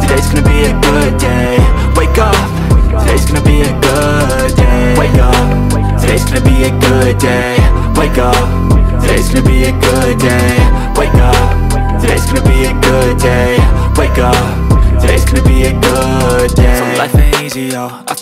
today's gonna be a good day. Wake up, today's gonna be a good day. Wake up, today's gonna be a good day. Wake up, today's gonna be a good day. Wake up, today's gonna be a good day. Wake up, today's gonna be a good day. So life ain't easy, yo,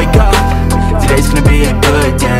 Wake up. Today's gonna be a good day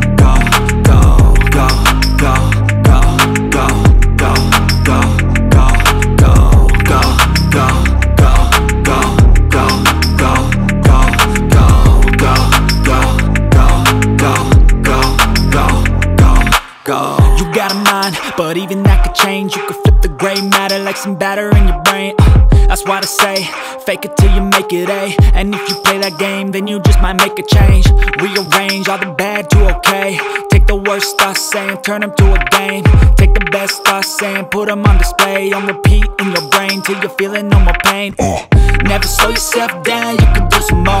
like some batter in your brain. Uh, That's why I say, fake it till you make it A. And if you play that game, then you just might make a change. Rearrange all the bad to okay. Take the worst thoughts saying, turn them to a game. Take the best thoughts saying, put them on display. On repeat in your brain till you're feeling no more pain. Uh, Never slow yourself down, you can do some more.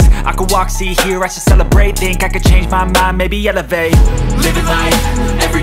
I could walk, see, hear, I should celebrate. Think I could change my mind, maybe elevate. Living life, every